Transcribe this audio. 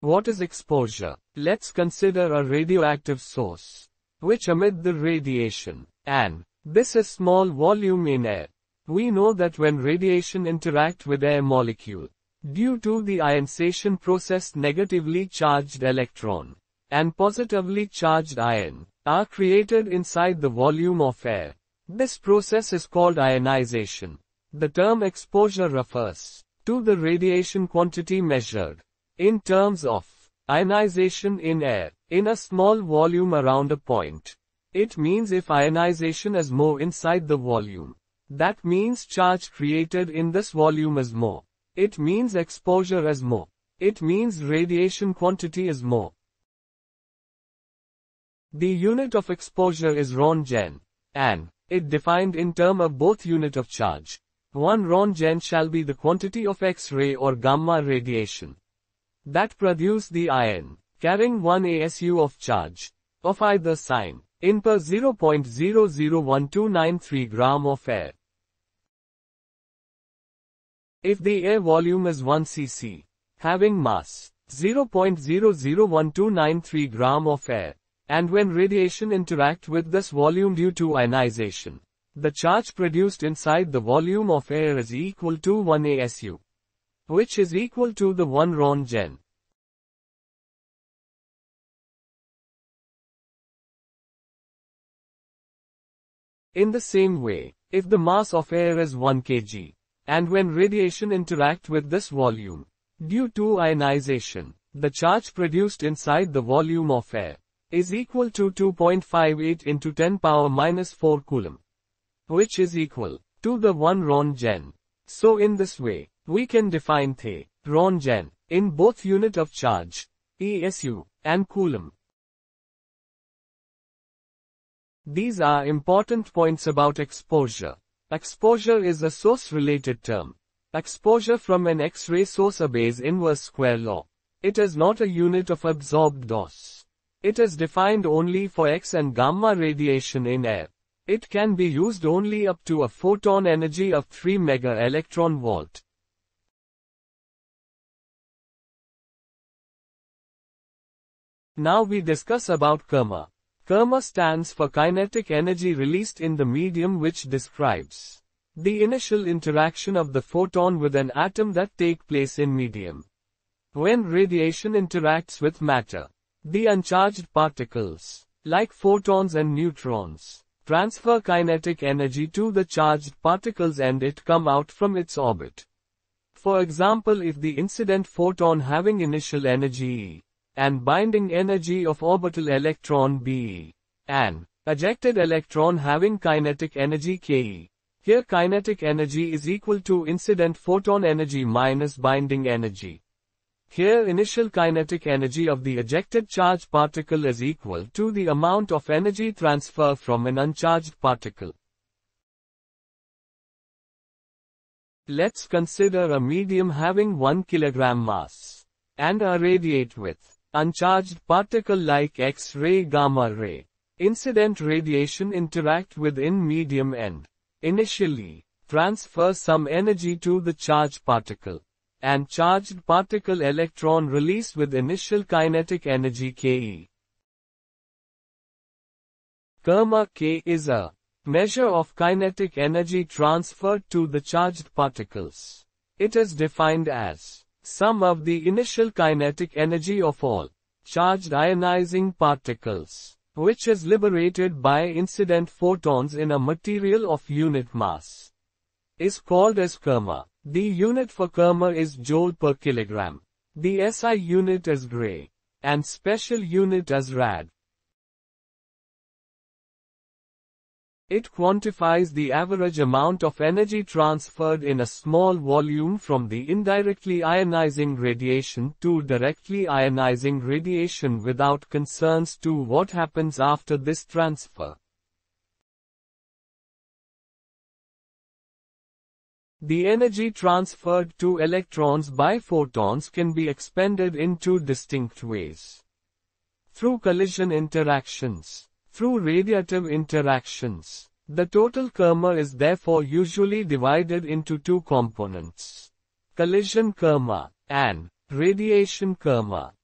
What is exposure? Let's consider a radioactive source, which emit the radiation, and this is small volume in air. We know that when radiation interact with air molecule, due to the ionization process negatively charged electron and positively charged ion are created inside the volume of air. This process is called ionization. The term exposure refers to the radiation quantity measured in terms of ionization in air in a small volume around a point. It means if ionization is more inside the volume, that means charge created in this volume is more. It means exposure is more. It means radiation quantity is more. The unit of exposure is Roentgen, and it defined in term of both unit of charge. One Roentgen shall be the quantity of X-ray or gamma radiation that produce the ion, carrying 1 ESU of charge, of either sign, in per 0.001293 gram of air. If the air volume is 1 cc, having mass, 0.001293 gram of air, and when radiation interact with this volume due to ionization, the charge produced inside the volume of air is equal to 1 ESU, which is equal to the 1 Roentgen. In the same way, if the mass of air is 1 kg, and when radiation interact with this volume, due to ionization, the charge produced inside the volume of air is equal to 2.58 into 10 power minus 4 coulomb, which is equal to the 1 Roentgen. So in this way, we can define the Roentgen in both unit of charge, ESU, and coulomb. These are important points about exposure. Exposure is a source-related term. Exposure from an X-ray source obeys inverse square law. It is not a unit of absorbed dose. It is defined only for X and gamma radiation in air. It can be used only up to a photon energy of 3 mega electron volt. Now we discuss about KERMA. KERMA stands for kinetic energy released in the medium which describes the initial interaction of the photon with an atom that take place in medium. When radiation interacts with matter, the uncharged particles, like photons and neutrons, transfer kinetic energy to the charged particles and it come out from its orbit. For example if the incident photon having initial energy E, and binding energy of orbital electron B, and ejected electron having kinetic energy Ke. Here kinetic energy is equal to incident photon energy minus binding energy. Here initial kinetic energy of the ejected charged particle is equal to the amount of energy transfer from an uncharged particle. Let's consider a medium having 1 kg mass and a radiate with uncharged particle like X-ray gamma ray. Incident radiation interact within medium and initially transfer some energy to the charged particle and charged particle electron release with initial kinetic energy Ke. Kerma K is a measure of kinetic energy transferred to the charged particles. It is defined as sum of the initial kinetic energy of all charged ionizing particles, which is liberated by incident photons in a material of unit mass, is called as Kerma. The unit for Kerma is joule per kilogram. The SI unit is Gray. And special unit as rad. It quantifies the average amount of energy transferred in a small volume from the indirectly ionizing radiation to directly ionizing radiation without concerns to what happens after this transfer. The energy transferred to electrons by photons can be expended in two distinct ways. Through collision interactions. Through radiative interactions. The total Kerma is therefore usually divided into two components. Collision Kerma and radiation Kerma.